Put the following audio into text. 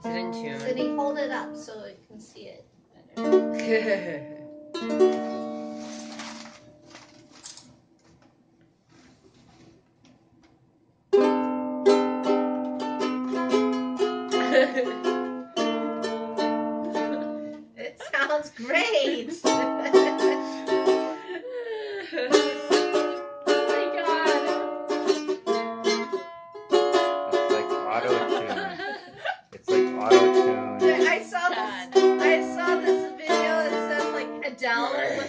Is it in tune? Did he hold it up so you can see it it sounds great. oh my god. It's like auto tune. Adele